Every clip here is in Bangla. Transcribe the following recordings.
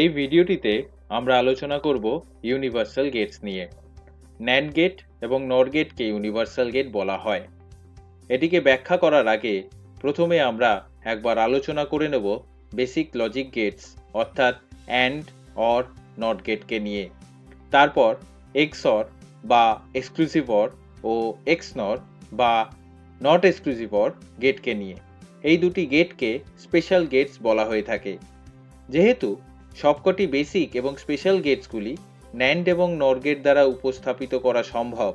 এই ভিডিওটিতে আমরা আলোচনা করব ইউনিভার্সাল গেটস নিয়ে। ন্যান্ড গেট এবং নর গেটকে ইউনিভার্সাল গেট বলা হয়। এটিকে ব্যাখ্যা করার আগে প্রথমে আমরা একবার আলোচনা করে নেব বেসিক লজিক গেটস অর্থাৎ অ্যান্ড অর নট গেটকে নিয়ে। তারপর এক্সঅর বা এক্সক্লুসিভ অর ও এক্স নর বা নট এক্সক্লুসিভ অর গেটকে নিয়ে। এই দুটি গেটকে স্পেশাল গেটস বলা হয়ে থাকে। যেহেতু সবকটি বেসিক এবং স্পেশাল গেটসগুলি ন্যান্ড এবং নর গেট দ্বারা উপস্থাপিত করা সম্ভব।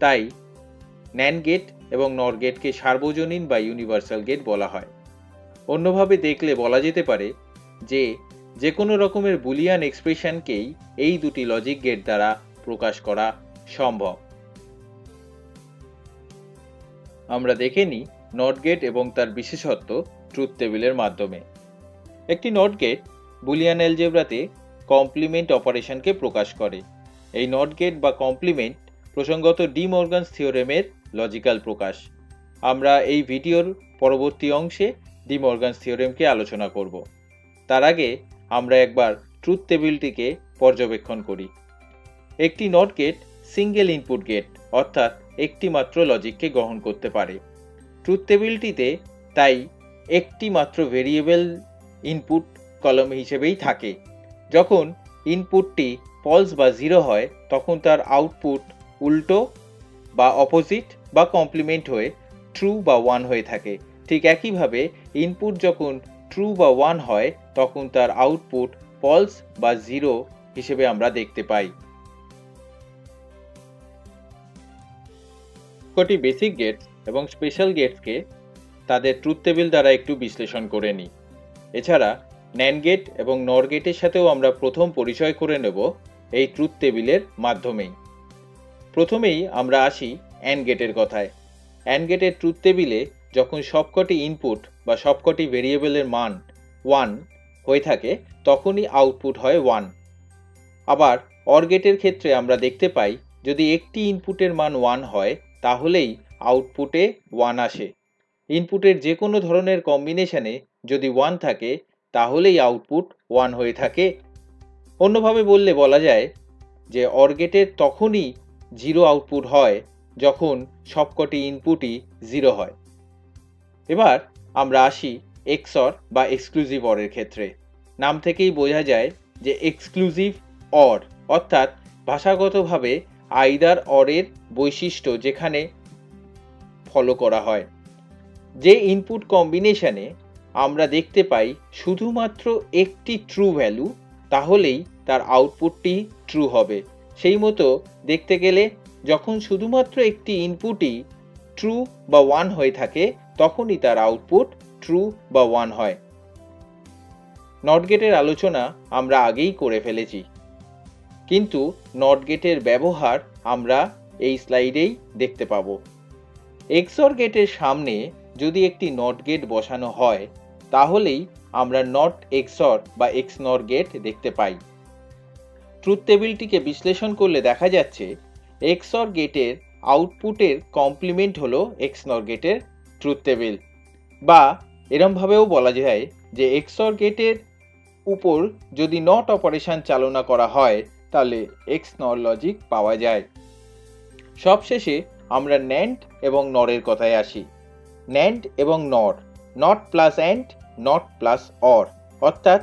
তাই ন্যান্ড গেট এবং নর গেটকে সার্বজনীন বা ইউনিভার্সাল গেট বলা হয়। অন্যভাবে দেখলে বলা যেতে পারে যে যে কোনো রকমের বুলিয়ান এক্সপ্রেশনকেই এই দুটি লজিক গেট দ্বারা প্রকাশ করা সম্ভব। আমরা দেখে নিই নট গেট এবং তার বিশেষত্ব ট্রুথ টেবিলের মাধ্যমে। একটি নট গেট বুলিয়ান অ্যালজেব্রাতে কমপ্লিমেন্ট অপারেশনকে প্রকাশ করে। এই নট গেট বা কমপ্লিমেন্ট প্রসঙ্গত ডি মর্গানস থিওরেমের লজিক্যাল প্রকাশ। আমরা এই ভিডিওর পরবর্তী অংশে ডি মর্গানস থিওরেমকে আলোচনা করব। তার আগে আমরা একবার ট্রুথ টেবিলটিকে পর্যবেক্ষণ করি। একটি NOT gate single input gate, অর্থাৎ একটি মাত্র লজিককে গ্রহণ করতে পারে। ট্রুথ টেবিলটিতে তাই একটি মাত্র ভেরিয়েবল ইনপুট কলম হিসেবেই থাকে। যখন ইনপুটটি পলস বা জিরো হয়, তখন তার আউটপুট উল্টো বা অপোজিট বা কমপ্লিমেন্ট হয়ে ট্রু বা ওয়ান হয়ে থাকে। ঠিক একইভাবে ইনপুট যখন ট্রু বা ওয়ান হয়, তখন তার আউটপুট পলস বা জিরো হিসেবে আমরা দেখতে পাই। কটি বেসিক গেটস এবং স্পেশাল গেটসকে তাদের ট্রুথ টেবিল দ্বারা একটু বিশ্লেষণ করে নিই। এছাড়া ন্যান গেট এবং নর গেটের সাথেও আমরা প্রথম পরিচয় করে নেব এই ট্রুথ টেবিলের মাধ্যমেই। প্রথমেই আমরা আসি অ্যান্ড গেটের কথায়। অ্যান্ড গেটের ট্রুথ টেবিলে যখন সবকটি ইনপুট বা সবকটি ভেরিয়েবলের মান ওয়ান হয়ে থাকে, তখনই আউটপুট হয় ওয়ান আবার অর গেটের ক্ষেত্রে আমরা দেখতে পাই, যদি একটি ইনপুটের মান ওয়ান হয়, তাহলেই আউটপুটে ওয়ান আসে। ইনপুটের যে কোনো ধরনের কম্বিনেশানে যদি ওয়ান থাকে তাহলেই আউটপুট ওয়ান হয়ে থাকে। অন্যভাবে বললে বলা যায় যে অর গেটের তখনই জিরো আউটপুট হয় যখন সবকটি ইনপুটই জিরো হয়। এবার আমরা আসি এক্সর বা এক্সক্লুসিভ অরের ক্ষেত্রে। নাম থেকেই বোঝা যায় যে এক্সক্লুসিভ অর অর্থাৎ ভাষাগতভাবে আইদার অরের বৈশিষ্ট্য যেখানে ফলো করা হয়। যে ইনপুট কম্বিনেশনে আমরা দেখতে পাই শুধুমাত্র একটি ট্রু ভ্যালু তাহলেই তার আউটপুটটি ট্রু হবে। সেই মতো দেখতে গেলে যখন শুধুমাত্র একটি ইনপুটই ট্রু বা ওয়ান হয়ে থাকে, তখনই তার আউটপুট ট্রু বা ওয়ান হয়। নট গেটের আলোচনা আমরা আগেই করে ফেলেছি। কিন্তু নট গেটের ব্যবহার আমরা এই স্লাইডেই দেখতে পাব। এক্সর গেটের সামনে যদি একটি নট গেট বসানো হয়, তাহলেই আমরা নট এক্সর বা এক্স নর গেট দেখতে পাই। ট্রুথ টেবিলটিকে বিশ্লেষণ করলে দেখা যাচ্ছে এক্সর গেটের আউটপুটের কমপ্লিমেন্ট হলো এক্স নর গেটের ট্রুথ টেবিল বা এরমভাবেও বলা যায় যে এক্সর গেটের উপর যদি নট অপারেশন চালনা করা হয়, তাহলে এক্স নর লজিক পাওয়া যায়। সবশেষে আমরা ন্যান্ড এবং নরের কথায় আসি। ন্যান্ড এবং NOR NOT plus AND NOT plus OR অর্থাৎ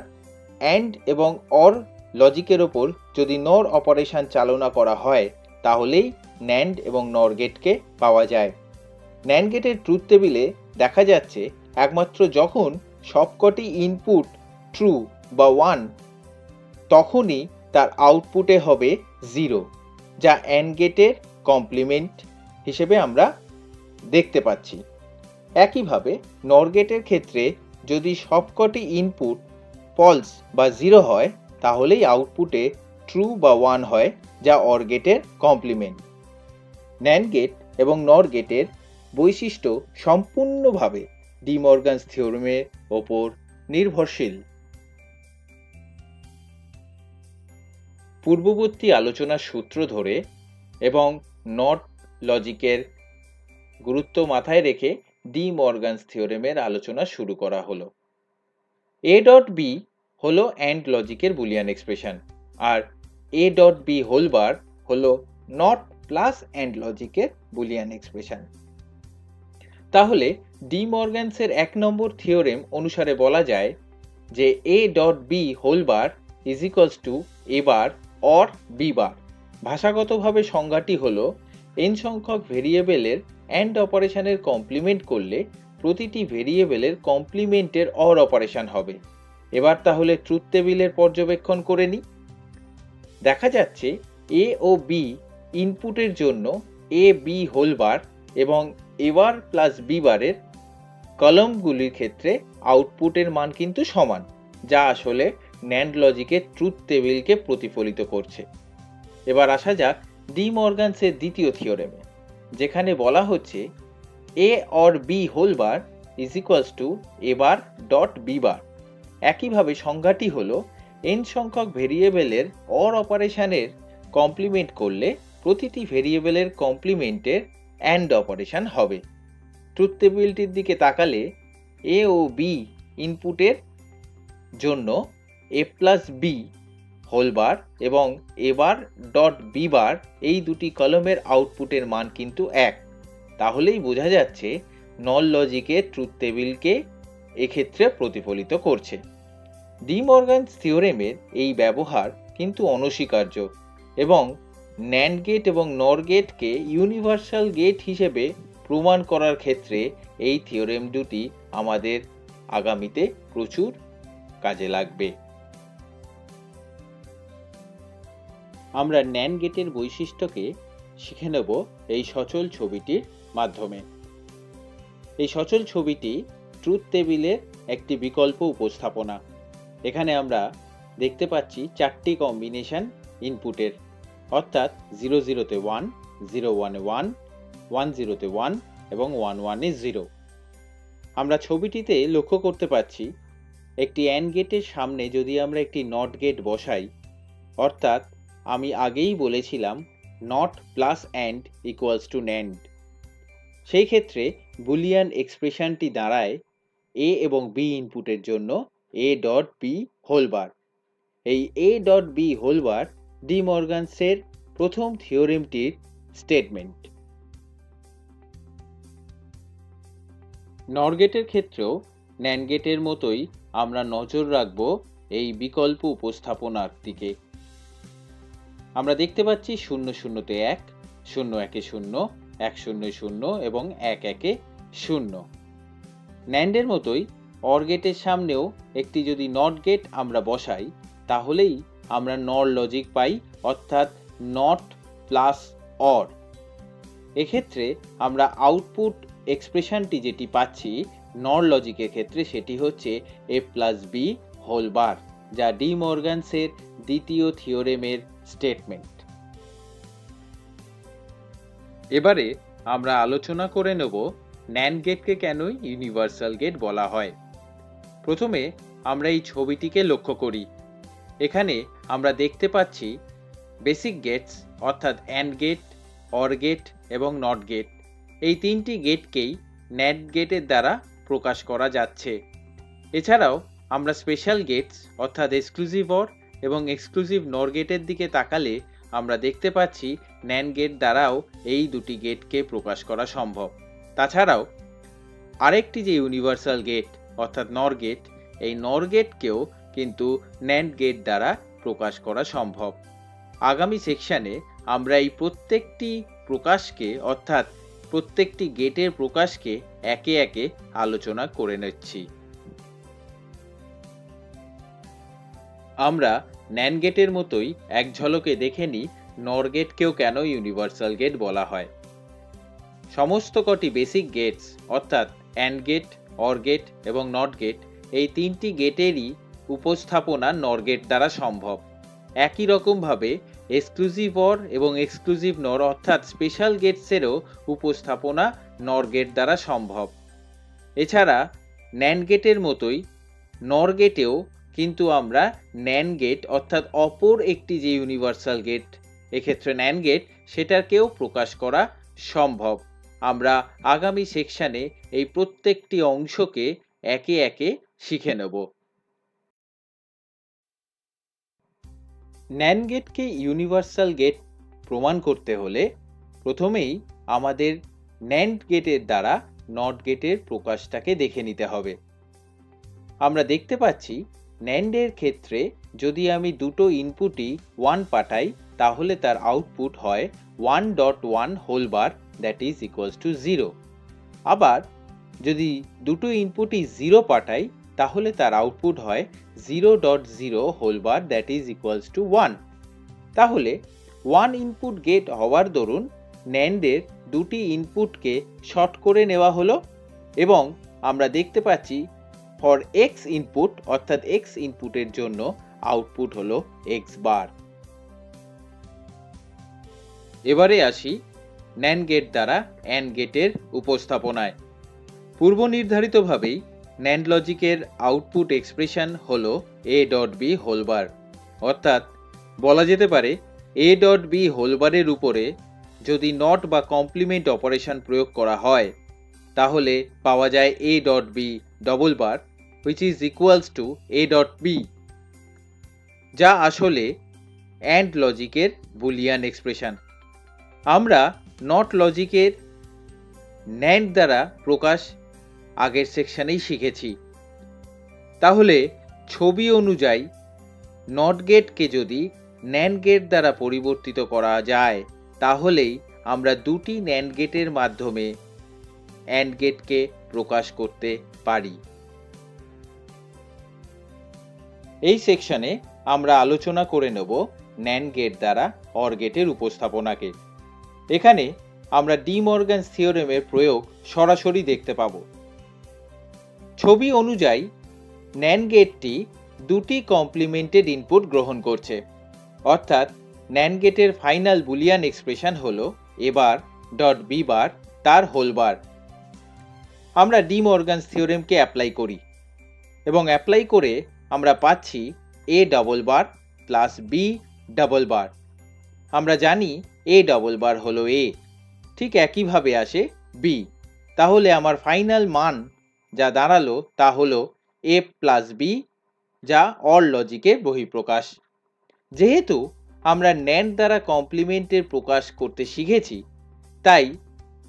অ্যান্ড এবং অর লজিকের ওপর যদি নর অপারেশন চালনা করা হয়, তাহলেই ন্যান্ড এবং নর গেটকে পাওয়া যায়। ন্যান্ড গেটের ট্রুথ টেবিলে দেখা যাচ্ছে, একমাত্র যখন সবকটি ইনপুট ট্রু বা ওয়ান তখনই তার আউটপুটে হবে জিরো যা অ্যান্ড গেটের কমপ্লিমেন্ট হিসেবে আমরা দেখতে পাচ্ছি। একইভাবে নর গেটের ক্ষেত্রে যদি সবকটি ইনপুট পলস বা জিরো হয়, তাহলেই আউটপুটে ট্রু বা ওয়ান হয়, যা অর গেটের কমপ্লিমেন্ট ন্যান গেট এবং নর গেটের বৈশিষ্ট্য সম্পূর্ণভাবে ডিমর্গানস থিওরমের ওপর নির্ভরশীল। পূর্ববর্তী আলোচনার সূত্র ধরে এবং নট লজিকের গুরুত্ব মাথায় রেখে ডি মর্গানস থিওরেমের আলোচনা শুরু করা হলো। এ ডট বি হলো অ্যান্ড লজিকের Boolean expression, R A dot B whole bar হলো নট প্লাস অ্যান্ড লজিকের বুলিয়ান এক্সপ্রেশন। তাহলে ডি মর্গ্যানসের এক নম্বর থিওরেম অনুসারে বলা যায় যে A dot B whole bar is equals to A bar OR B bar. ভাষাগতভাবে সংজ্ঞাটি হলো এন সংখ্যক ভেরিয়েবলের অ্যান্ড অপারেশনের কমপ্লিমেন্ট করলে প্রতিটি ভেরিয়েবলের কমপ্লিমেন্টের অর অপারেশন হবে। এবার তাহলে ট্রুথ টেবিলের পর্যবেক্ষণ করে নিই দেখা যাচ্ছে এ ও বি ইনপুটের জন্য এ বি হোল বার এবং এবার প্লাস বি বারের কলমগুলির ক্ষেত্রে আউটপুটের মান কিন্তু সমান, যা আসলে ন্যান্ড লজিকের ট্রুথ টেবিলকে প্রতিফলিত করছে। এবার আসা যাক ডি মর্গানসের দ্বিতীয় থিওরেমে যেখানে বলা হচ্ছে A OR B whole bar is equals to A bar dot B bar একইভাবে সংজ্ঞাটি হলো এন সংখ্যক ভেরিয়েবলের অর অপারেশনের কমপ্লিমেন্ট করলে প্রতিটি ভেরিয়েবলের কমপ্লিমেন্টের অ্যান্ড অপারেশন হবে। ট্রুথ টেবিলটির দিকে তাকালে এ ও বি ইনপুটের জন্য A plus B whole bar এবং এবার ডট বি বার এই দুটি কলমের আউটপুটের মান কিন্তু এক। তাহলেই বোঝা যাচ্ছে নল লজিকের ট্রুথ টেবিলকে এক্ষেত্রে প্রতিফলিত করছে। ডি মর্গানস থিওরেমের এই ব্যবহার কিন্তু অনস্বীকার্য এবং ন্যান্ড গেট এবং নর গেটকে ইউনিভার্সাল গেট হিসেবে প্রমাণ করার ক্ষেত্রে এই থিওরেম দুটি আমাদের আগামীতে প্রচুর কাজে লাগবে। আমরা ন্যান গেটের বৈশিষ্ট্যকে শিখে নেব এই সচল ছবিটির মাধ্যমে। এই সচল ছবিটি ট্রুথ টেবিলের একটি বিকল্প উপস্থাপনা। এখানে আমরা দেখতে পাচ্ছি চারটি কম্বিনেশন ইনপুটের। অর্থাৎ জিরো জিরোতে ওয়ান, জিরো ওয়ানে ওয়ান ওয়ান জিরোতে ওয়ান এবং ওয়ান ওয়ানে জিরো। আমরা ছবিটিতে লক্ষ্য করতে পাচ্ছি একটি অ্যান্ড গেটের সামনে যদি আমরা একটি নট গেট বসাই, অর্থাৎ আমি আগেই বলেছিলাম not plus and equals to nand সেই ক্ষেত্রে বুলিয়ান এক্সপ্রেশনটি দাঁড়ায় এ এবং বি ইনপুটের জন্য এ ডট বি হোলবার এই A dot B whole bar De মর্গানসের প্রথম থিওরেমটির স্টেটমেন্ট নরগেটের ক্ষেত্রেও ন্যানগেটের মতোই আমরা নজর রাখব এই বিকল্প উপস্থাপনার দিকে। আমরা দেখতে পাচ্ছি শূন্য শূন্যতে এক, শূন্য একে শূন্য, এক শূন্য শূন্য এবং এক একে শূন্য। ন্যান্ডের মতোই অর গেটের সামনেও একটি যদি নট গেট আমরা বসাই, তাহলেই আমরা নর লজিক পাই, অর্থাৎ নট প্লাস অর। এক্ষেত্রে আমরা আউটপুট এক্সপ্রেশনটি যেটি পাচ্ছি, নর লজিকের ক্ষেত্রে সেটি হচ্ছে A plus B whole bar, যা ডি মর্গানসের দ্বিতীয় থিওরেমের স্টেটমেন্ট এবারে আমরা আলোচনা করে নেব ন্যান গেটকে কেন ইউনিভার্সাল গেট বলা হয়। প্রথমে আমরা এই ছবিটিকে লক্ষ্য করি। এখানে আমরা দেখতে পাচ্ছি বেসিক গেটস অর্থাৎ অ্যান্ড গেট অর গেট এবং নট গেট এই তিনটি গেটকেই ন্যাট গেটের দ্বারা প্রকাশ করা যাচ্ছে। এছাড়াও আমরা স্পেশাল গেটস অর্থাৎ এক্সক্লুসিভ অর এবং এক্সক্লুসিভ নর গেটের দিকে তাকালে আমরা দেখতে পাচ্ছি ন্যান গেট দ্বারাও এই দুটি গেটকে প্রকাশ করা সম্ভব। তাছাড়াও, আরেকটি যে ইউনিভার্সাল গেট অর্থাৎ নর গেট এই নর গেটকেও কিন্তু ন্যান্ড গেট দ্বারা প্রকাশ করা সম্ভব। আগামী সেকশানে আমরা এই প্রত্যেকটি প্রকাশকে, অর্থাৎ প্রত্যেকটি গেটের প্রকাশকে একে একে আলোচনা করে নিচ্ছি। আমরা ন্যান গেটের মতোই এক ঝলকে দেখে নিই নর গেটকেও কেন ইউনিভার্সাল গেট বলা হয়। সমস্ত কটি বেসিক গেটস, অর্থাৎ অ্যান্ড গেট, অর গেট এবং নট গেট, এই তিনটি গেটেরই উপস্থাপনা নর গেট দ্বারা সম্ভব। একই রকমভাবে এক্সক্লুসিভ অর এবং এক্সক্লুসিভ নর, অর্থাৎ স্পেশাল গেটসেরও উপস্থাপনা নর গেট দ্বারা সম্ভব। এছাড়া ন্যান গেটের মতোই নর গেটেও কিন্তু আমরা ন্যান গেট অর্থাৎ অপর একটি যে ইউনিভার্সাল গেট এক্ষেত্রে ন্যান গেট সেটাকেও প্রকাশ করা সম্ভব। আমরা আগামী সেকশানে এই প্রত্যেকটি অংশকে একে একে শিখে নেব। ন্যান গেটকে ইউনিভার্সাল গেট প্রমাণ করতে হলে প্রথমেই আমাদের ন্যান্ড গেটের দ্বারা নট গেটের প্রকাশটাকে দেখে নিতে হবে। আমরা দেখতে পাচ্ছি ন্যান্ডের ক্ষেত্রে যদি আমি দুটো ইনপুটই ওয়ান পাঠাই, তাহলে তার আউটপুট হয় one dot one whole bar that is equals to zero আবার যদি দুটো ইনপুটই জিরো পাঠাই, তাহলে তার আউটপুট হয় zero dot zero whole bar that is equals to one তাহলে ওয়ান ইনপুট গেট হওয়ার দরুন ন্যান্ডের দুটি ইনপুটকে শর্ট করে নেওয়া হলো এবং আমরা দেখতে পাচ্ছি ফর এক্স ইনপুট অর্থাৎ এক্স ইনপুটের জন্য আউটপুট হলো এক্স বার এবারে আসি ন্যান গেট দ্বারা অ্যান গেটের উপস্থাপনায়। পূর্ব নির্ধারিতভাবেই ন্যান্ড লজিকের আউটপুট এক্সপ্রেশন হল এ ডট বি হোলবার অর্থাৎ বলা যেতে পারে এ ডট বি হোলবারের উপরে যদি নট বা কমপ্লিমেন্ট অপারেশন প্রয়োগ করা হয়, তাহলে পাওয়া যায় A dot B double bar which is equals to A dot B যা আসলে অ্যান্ড লজিকের বুলিয়ান এক্সপ্রেশন আমরা নট লজিকের ন্যান্ড দ্বারা প্রকাশ আগের সেকশনেই শিখেছি। তাহলে ছবি অনুযায়ী নট গেটকে যদি ন্যান্ড গেট দ্বারা পরিবর্তিত করা যায়, তাহলেই আমরা দুটি ন্যান্ড গেটের মাধ্যমে অ্যান্ড গেটকে প্রকাশ করতে পারি। এই সেকশনে আমরা আলোচনা করে নেব ন্যান গেট দ্বারা অর গেটের উপস্থাপনাকে। এখানে আমরা ডি মর্গান থিওরেমের প্রয়োগ সরাসরি দেখতে পাব। ছবি অনুযায়ী, ন্যান গেটটি দুটি কমপ্লিমেন্টেড ইনপুট গ্রহণ করছে। অর্থাৎ, ন্যান গেটের ফাইনাল বুলিয়ান এক্সপ্রেশন হল এবার ডট বি বার, তার হোল বার। আমরা ডি মর্গান থিওরেমকে অ্যাপ্লাই করি এবং অ্যাপ্লাই করে আমরা পাচ্ছি A double bar plus B double bar আমরা জানি এ ডবল বার হলো এ ঠিক একইভাবে আসে বি তাহলে আমার ফাইনাল মান যা দাঁড়াল তা হলো এ প্লাস বি যা অর লজিকের বহিঃপ্রকাশ। যেহেতু আমরা ন্যান্ড দ্বারা কমপ্লিমেন্টের প্রকাশ করতে শিখেছি, তাই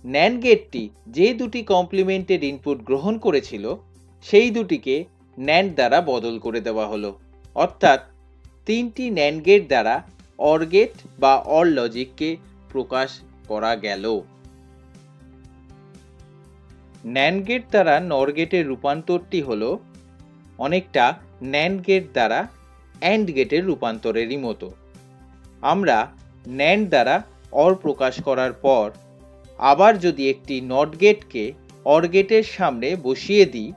ন্যান গেটটি যে দুটি কমপ্লিমেন্টের ইনপুট গ্রহণ করেছিল, সেই দুটিকে ন্যান্ড দ্বারা বদল করে দেওয়া হলো। অর্থাৎ তিনটি ন্যান গেট দ্বারা অর গেট বা অর লজিককে প্রকাশ করা গেল। ন্যান গেট দ্বারা নর গেটের রূপান্তরটি হল অনেকটা ন্যান গেট দ্বারা অ্যান্ড গেটের রূপান্তরেরই মতো। আমরা ন্যান্ড দ্বারা অর প্রকাশ করার পর আবার যদি একটি নট গেটকে অর গেটের সামনে বসিয়ে দিই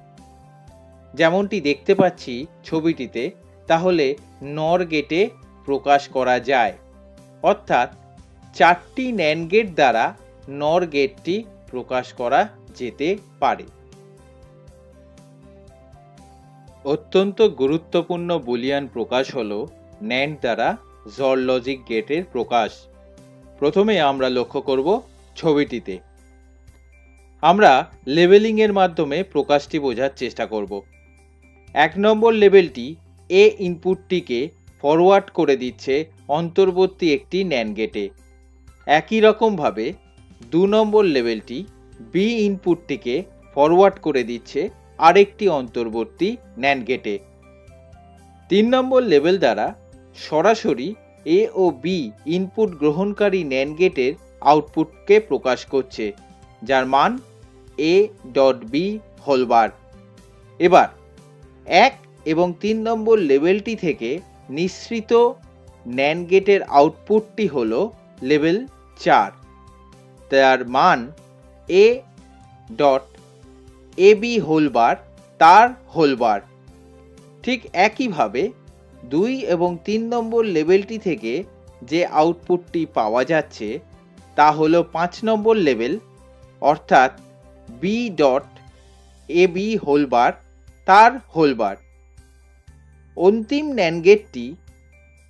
যেমনটি দেখতে পাচ্ছি ছবিটিতে, তাহলে নর গেটে প্রকাশ করা যায়। অর্থাৎ চারটি ন্যান গেট দ্বারা নর গেটটি প্রকাশ করা যেতে পারে। অত্যন্ত গুরুত্বপূর্ণ বুলিয়ান প্রকাশ হল ন্যান্ড দ্বারা জর লজিক গেটের প্রকাশ। প্রথমে আমরা লক্ষ্য করব ছবিটিতে। আমরা লেভেলিংয়ের মাধ্যমে প্রকাশটি বোঝার চেষ্টা করব। এক নম্বর লেভেলটি এ ইনপুটটিকে ফরওয়ার্ড করে দিচ্ছে অন্তর্বর্তী একটি ন্যান গেটে একই রকমভাবে দু নম্বর লেভেলটি বি ইনপুটটিকে ফরওয়ার্ড করে দিচ্ছে আরেকটি অন্তর্বর্তী ন্যান গেটে তিন নম্বর লেভেল দ্বারা সরাসরি এ ও বি ইনপুট গ্রহণকারী ন্যান গেটের আউটপুটকে প্রকাশ করছে, যার মান এ ডট বি হোলবার এবার এক এবং তিন নম্বর লেভেলটি থেকে নিঃসৃত ন্যান গেটের আউটপুটটি হল লেভেল চার। তার মান A dot A B whole bar তার হোলবার ঠিক একইভাবে দুই এবং তিন নম্বর লেভেলটি থেকে যে আউটপুটটি পাওয়া যাচ্ছে, তা হলো পাঁচ নম্বর লেভেল, অর্থাৎ B dot A B whole bar তার হোলবার। অন্তিম ন্যানগেটটি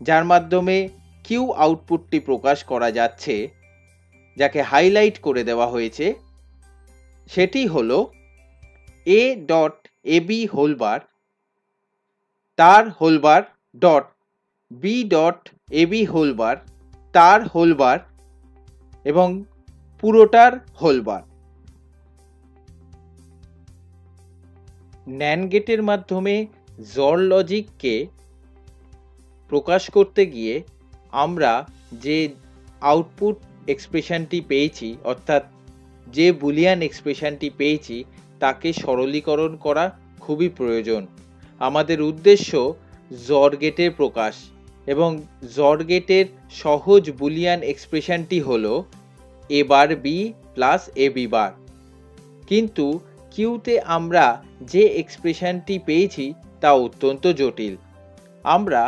যার মাধ্যমে কিউ আউটপুটটি প্রকাশ করা যাচ্ছে, যাকে হাইলাইট করে দেওয়া হয়েছে, সেটি হল A dot A B whole bar, তার whole bar dot B dot A B whole bar, তার হোলবার, এবং পুরোটার হোলবার। ন্যান গেটের মাধ্যমে জর লজিককে প্রকাশ করতে গিয়ে আমরা যে আউটপুট এক্সপ্রেশনটি পেয়েছি, অর্থাৎ যে বুলিয়ান এক্সপ্রেশনটি পেয়েছি, তাকে সরলীকরণ করা খুবই প্রয়োজন। আমাদের উদ্দেশ্য জর গেটের প্রকাশ এবং জর গেটের সহজ বুলিয়ান এক্সপ্রেশনটি হল A bar B plus A B bar কিন্তু কিউতে আমরা যে এক্সপ্রেশনটি পেয়েছি তা অত্যন্ত জটিল। আমরা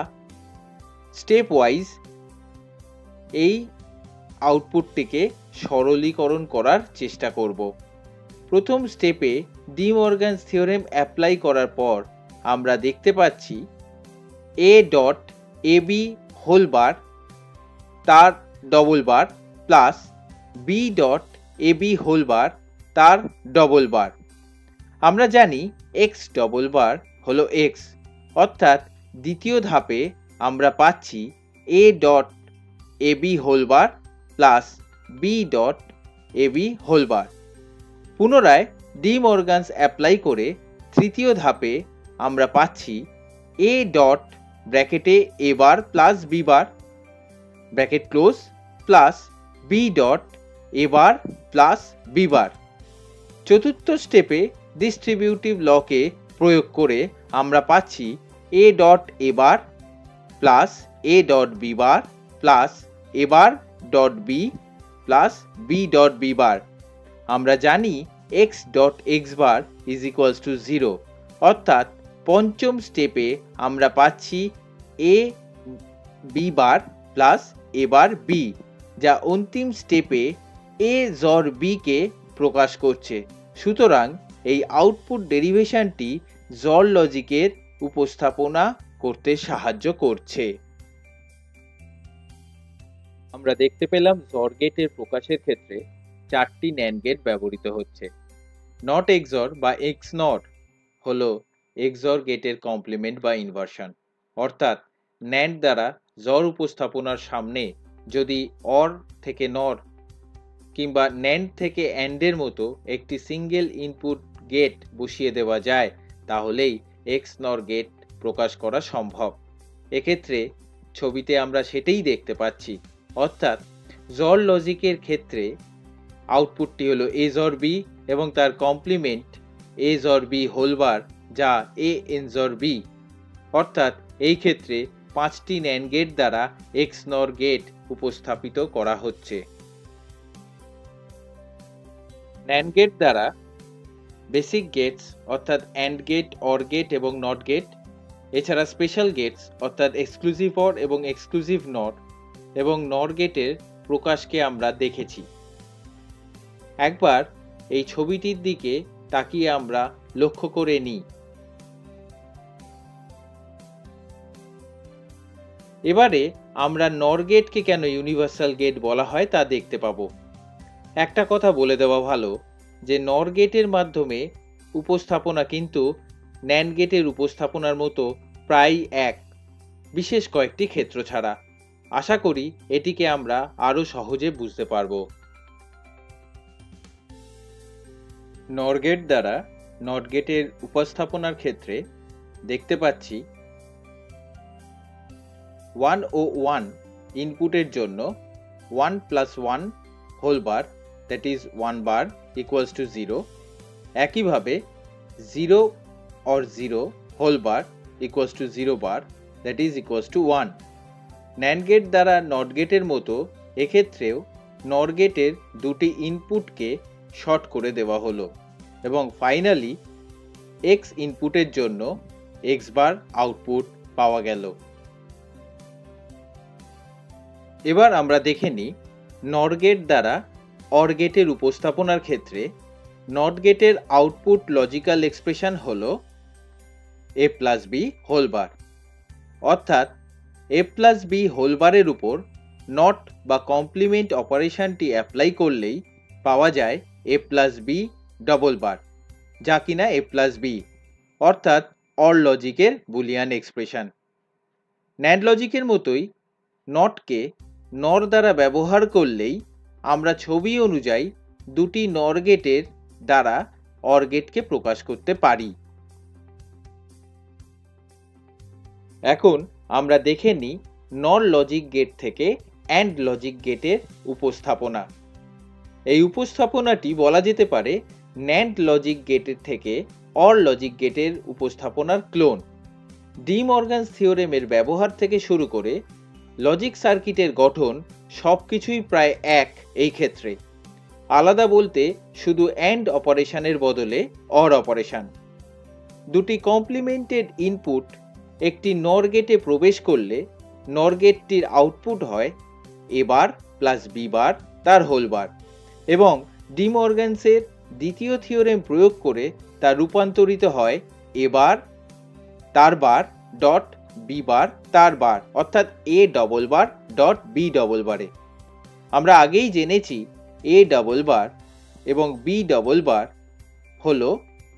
স্টেপ ওয়াইজ এই আউটপুটটিকে সরলীকরণ করার চেষ্টা করব। প্রথম স্টেপে ডি মর্গানস থিওরেম অ্যাপ্লাই করার পর আমরা দেখতে পাচ্ছি A dot A B whole bar তার double bar plus B dot A B whole bar তার ডবল বার। আমরা জানি এক্স ডবল বার হলো এক্স অর্থাৎ দ্বিতীয় ধাপে আমরা পাচ্ছি A dot A B whole bar plus B dot A B whole bar পুনরায় ডি মর্গানস অ্যাপ্লাই করে তৃতীয় ধাপে আমরা পাচ্ছি এ ডট ব্র্যাকেটে A bar plus B bar bracket close plus B dot A bar plus B bar চতুর্থ স্টেপে ডিস্ট্রিবিউটিভ লকে প্রয়োগ করে আমরা পাচ্ছি A dot A bar plus A dot B bar plus A bar dot B plus B dot B bar আমরা জানি X dot X bar is equals to zero অর্থাৎ পঞ্চম স্টেপে আমরা পাচ্ছি A B bar plus A bar B যা অন্তিম স্টেপে এ জর বিকে প্রকাশ করছে। সুতরাং এই আউটপুট ডেরিভেশনটি জর লজিকের উপস্থাপনা করতে সাহায্য করছে। আমরা দেখতে পেলাম জর গেটের প্রকাশের ক্ষেত্রে চারটি ন্যান গেট ব্যবহৃত হচ্ছে। নট এক্সর বা এক্স নট হল এক্সর গেটের কমপ্লিমেন্ট বা ইনভার্সন অর্থাৎ ন্যান্ড দ্বারা জর উপস্থাপনার সামনে যদি অর থেকে নর কিংবা ন্যান্ড থেকে অ্যান্ডের মতো একটি সিঙ্গেল ইনপুট গেট বসিয়ে দেওয়া যায়, তাহলেই এক্স নর গেট প্রকাশ করা সম্ভব। এক্ষেত্রে ছবিতে আমরা সেটাই দেখতে পাচ্ছি। অর্থাৎ জর লজিকের ক্ষেত্রে আউটপুটটি হলো এ জর বি এবং তার কমপ্লিমেন্ট এ জর বি হোলবার যা এ এন জর বি অর্থাৎ এই ক্ষেত্রে পাঁচটি ন্যান গেট দ্বারা এক্স নর গেট উপস্থাপিত করা হচ্ছে। ন্যান গেট দ্বারা বেসিক গেটস অর্থাৎ অ্যান্ড গেট অর গেট এবং নট গেট এছাড়া স্পেশাল গেটস অর্থাৎ এক্সক্লুসিভ অর এবং এক্সক্লুসিভ নট এবং নর গেটের প্রকাশকে আমরা দেখেছি। একবার এই ছবিটির দিকে তাকিয়ে আমরা লক্ষ্য করে নিই। এবারে আমরা নর গেটকে কেন ইউনিভার্সাল গেট বলা হয় তা দেখতে পাবো। একটা কথা বলে দেওয়া ভালো যে নর গেটের মাধ্যমে উপস্থাপনা কিন্তু ন্যান গেটের উপস্থাপনার মতো প্রায় এক, বিশেষ কয়েকটি ক্ষেত্র ছাড়া। আশা করি এটিকে আমরা আরও সহজে বুঝতে পারব। নরগেট দ্বারা নট গেটের উপস্থাপনার ক্ষেত্রে দেখতে পাচ্ছি ওয়ান ও ওয়ান ইনপুটের জন্য one plus one whole bar that is one bar equals to zero একইভাবে zero or zero whole bar equals to zero bar that is equals to one nand gate দ্বারা নট গেটের মতো এক্ষেত্রেও নর গেটের দুটি ইনপুটকে শর্ট করে দেওয়া হলো। এবং ফাইনালি এক্স ইনপুটের জন্য এক্স বার আউটপুট পাওয়া গেল। এবার আমরা দেখে নিই নর গেট দ্বারা অর গেটের উপস্থাপনার ক্ষেত্রে নট গেটের আউটপুট লজিক্যাল এক্সপ্রেশন হল এ প্লাস বি হোলবার অর্থাৎ এ প্লাস বি হোলবারের উপর নট বা কমপ্লিমেন্ট অপারেশনটি অ্যাপ্লাই করলেই পাওয়া যায় A plus B double bar, যা কিনা এ প্লাস বি, অর্থাৎ অর লজিকের বুলিয়ান এক্সপ্রেশন। ন্যান্ড লজিকের মতোই নটকে নর দ্বারা ব্যবহার করলেই আমরা ছবি অনুযায়ী দুটি নর গেটের দ্বারা অর গেটকে প্রকাশ করতে পারি। এখন আমরা দেখে নিই নর লজিক গেট থেকে অ্যান্ড লজিক গেটের উপস্থাপনা। এই উপস্থাপনাটি বলা যেতে পারে ন্যান্ড লজিক গেটের থেকে অর লজিক গেটের উপস্থাপনার ক্লোন। ডি মর্গানস থিওরেমের ব্যবহার থেকে শুরু করে লজিক সার্কিটের গঠন সব কিছুই প্রায় এক এই ক্ষেত্রে। আলাদা বলতে শুধু অ্যান্ড অপারেশনের বদলে অর অপারেশন। দুটি কমপ্লিমেন্টেড ইনপুট একটি নর গেটে প্রবেশ করলে নর গেটটির আউটপুট হয় এবার প্লাস বি বার তার হোল বার এবং ডিমর্গ্যান্সের দ্বিতীয় থিওরেম প্রয়োগ করে তা রূপান্তরিত হয় এবার তার বার ডট বি বার তার বার অর্থাৎ A double bar dot B double বারে আমরা আগেই জেনেছি এ ডবল বার এবং বি ডবল বার হল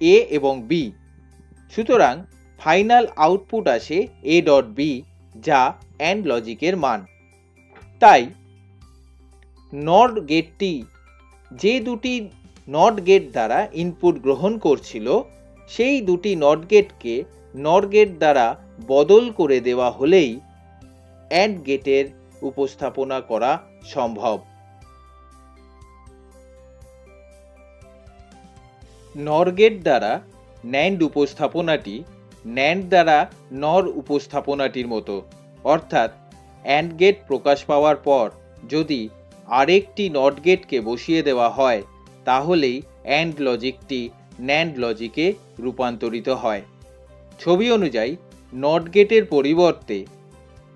এ এবং বি সুতরাং ফাইনাল আউটপুট আসে এ ডট বি যা অ্যান্ড লজিকের মান। তাই নট গেটটি যে দুটি নট গেট দ্বারা ইনপুট গ্রহণ করছিল, সেই দুটি নট গেটকে নট গেট দ্বারা বদল করে দেওয়া হলেই অ্যান্ড গেটের উপস্থাপনা করা সম্ভব। নর গেট দ্বারা ন্যান্ড উপস্থাপনাটি ন্যান্ড দ্বারা নর উপস্থাপনাটির মতো। অর্থাৎ অ্যান্ড গেট প্রকাশ পাওয়ার পর যদি আরেকটি নট গেটকে বসিয়ে দেওয়া হয়, তাহলেই অ্যান্ড লজিকটি ন্যান্ড লজিকে রূপান্তরিত হয়। ছবি অনুযায়ী নট গেটের পরিবর্তে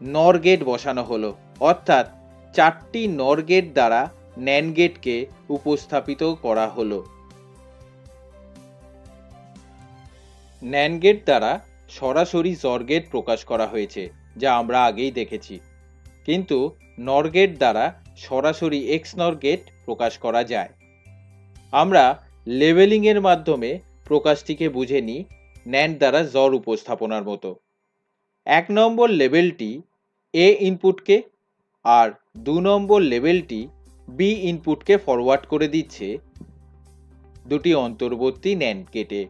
নর গেট বসানো হলো। অর্থাৎ চারটি নর গেট দ্বারা ন্যান গেটকে উপস্থাপিত করা হলো। ন্যান গেট দ্বারা সরাসরি জর গেট প্রকাশ করা হয়েছে, যা আমরা আগেই দেখেছি। কিন্তু নর গেট দ্বারা সরাসরি এক্স নর গেট প্রকাশ করা যায়। আমরা লেভেলিংয়ের মাধ্যমে প্রকাশটিকে বুঝে নিই ন্যান্ড দ্বারা জর উপস্থাপনার মতো। এক নম্বর লেভেলটি এ ইনপুটকে আর দু নম্বর লেভেলটি বি ইনপুটকে ফরওয়ার্ড করে দিচ্ছে। দুটি অন্তর্বর্তী ন্যান্ড গেটে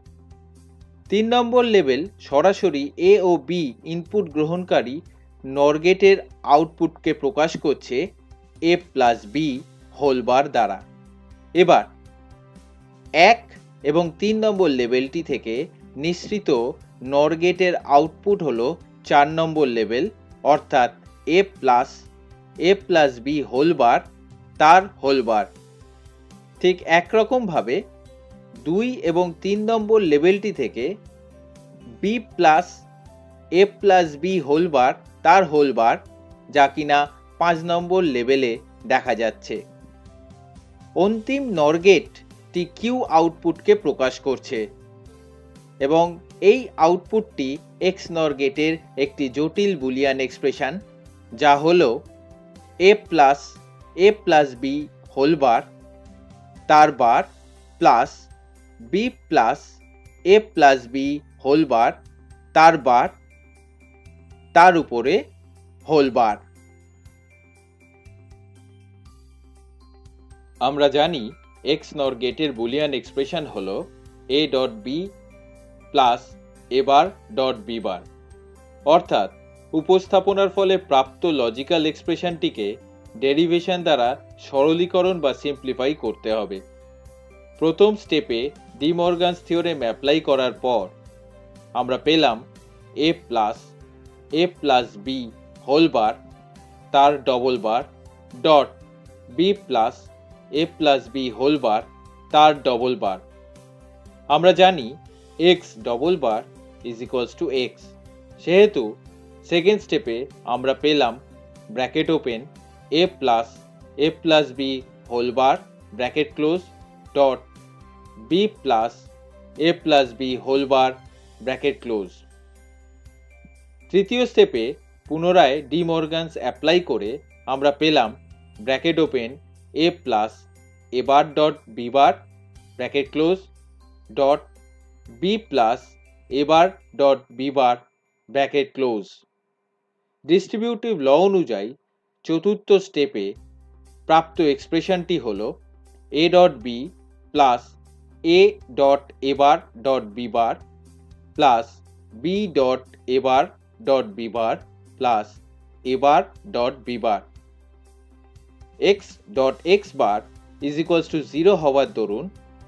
তিন নম্বর লেভেল সরাসরি এ ও বি ইনপুট গ্রহণকারী নরগেটের আউটপুটকে প্রকাশ করছে এ প্লাস বি হোলবার দ্বারা। এবার এক এবং তিন নম্বর লেভেলটি থেকে নিঃসৃত নরগেটের আউটপুট হলো চার নম্বর লেভেল, অর্থাৎ A plus A plus B whole bar তার হোলবার ঠিক একরকমভাবে দুই এবং তিন নম্বর লেভেলটি থেকে B plus A plus B whole bar তার হোলবার যা কিনা পাঁচ নম্বর লেভেলে দেখা যাচ্ছে। অন্তিম নরগেটটি কিউ আউটপুটকে প্রকাশ করছে। এবং এই আউটপুটটি এক্স নর গেটের একটি জটিল বুলিয়ান এক্সপ্রেশন যা হল A plus A plus B whole bar তার bar plus B plus A plus B whole bar তার বার তার উপরে হোল বার আমরা জানি এক্স নর গেটের বুলিয়ান এক্সপ্রেশন হল A dot B plus A bar dot B bar অর্থাৎ উপস্থাপনার ফলে প্রাপ্ত লজিক্যাল এক্সপ্রেশনটিকে ডেরিভেশন দ্বারা সরলীকরণ বা সিম্পলিফাই করতে হবে। প্রথম স্টেপে ডিমর্গানস থিওরেম অ্যাপ্লাই করার পর আমরা পেলাম A plus A plus B whole bar তার double bar dot B plus A plus B whole bar তার ডবল বার আমরা জানি X double bar is equals to X সেহেতু সেকেন্ড স্টেপে আমরা পেলাম bracket open A plus A plus B whole bar bracket close dot B plus A plus B whole bar bracket close তৃতীয় স্টেপে পুনরায় ডিমর্গানস অ্যাপ্লাই করে আমরা পেলাম bracket open A plus A bar dot B bar bracket close dot B plus A bar dot B bar bracket close distributive law অনুযায়ী, চতুর্থ স্টেপে প্রাপ্ত এক্সপ্রেশনটি হল A dot B plus A dot A bar dot B bar plus B dot A bar dot B bar plus A bar dot B bar X dot X bar is equals to zero হওয়ার দরুন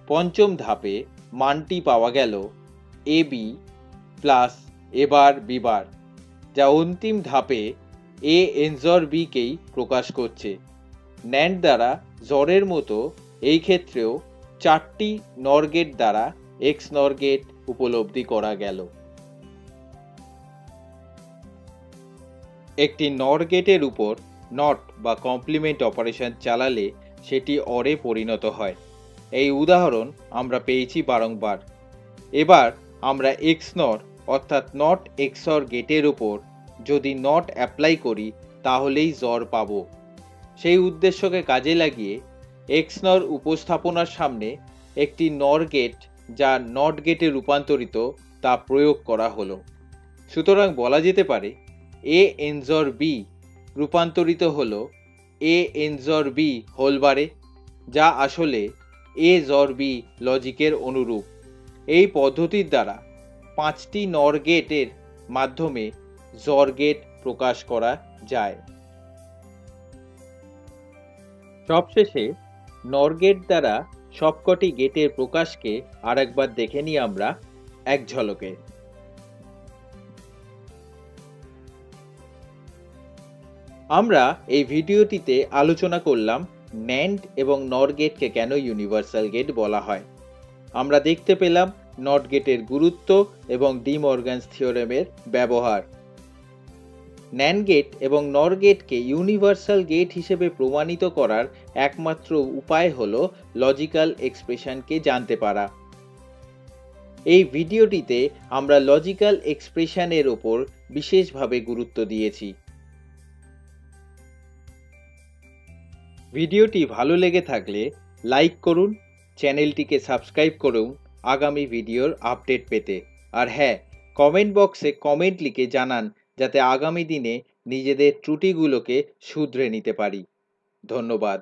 পঞ্চম ধাপে মানটি পাওয়া গেল A B plus A bar B bar যা অন্তিম ধাপে এ এনজর বিকেই প্রকাশ করছে। ন্যান্ড দ্বারা জ্বরের মতো এই ক্ষেত্রেও চারটি নরগেট দ্বারা এক্স নরগেট উপলব্ধি করা গেল। একটি নরগেটের উপর নট বা কমপ্লিমেন্ট অপারেশন চালালে সেটি অরে পরিণত হয়। এই উদাহরণ আমরা পেয়েছি বারংবার। এবার আমরা এক্স নর অর্থাৎ নট এক্সর গেটের ওপর যদি নট অ্যাপ্লাই করি, তাহলেই জ্বর পাব। সেই উদ্দেশ্যকে কাজে লাগিয়ে এক্স নর উপস্থাপনার সামনে একটি নর গেট যা নট গেটে রূপান্তরিত তা প্রয়োগ করা হলো। সুতরাং বলা যেতে পারে এ এনজর বি রূপান্তরিত হলো এ এনজর বি হোলবারে যা আসলে এ জর বি লজিকের অনুরূপ। এই পদ্ধতির দ্বারা পাঁচটি নর গেটের মাধ্যমে জর গেট প্রকাশ করা যায়। সবশেষে নর গেট দ্বারা সবকটি গেটের প্রকাশকে আরেকবার দেখে নিই আমরা এক ঝলকে। আমরা এই ভিডিওটিতে আলোচনা করলাম ন্যান্ড এবং নর গেটকে কেন ইউনিভার্সাল গেট বলা হয়? আমরা দেখতে পেলাম নট গেটের গুরুত্ব এবং ডিমর্গানস থিওরেমের ব্যবহার। ন্যান গেট এবং নর গেটকে ইউনিভার্সাল গেট হিসেবে প্রমাণিত করার একমাত্র উপায় হল লজিক্যাল এক্সপ্রেশনকে জানতে পারা। এই ভিডিওটিতে আমরা লজিক্যাল এক্সপ্রেশনের ওপর বিশেষভাবে গুরুত্ব দিয়েছি। ভিডিওটি ভালো লেগে থাকলে লাইক করুন, চ্যানেলটিকে সাবস্ক্রাইব করুন আগামী ভিডিওর আপডেট পেতে। আর হ্যাঁ কমেন্ট বক্সে কমেন্ট লিখে জানান যাতে আগামী দিনে নিজেদের ত্রুটিগুলোকে শুধরে নিতে পারি। ধন্যবাদ।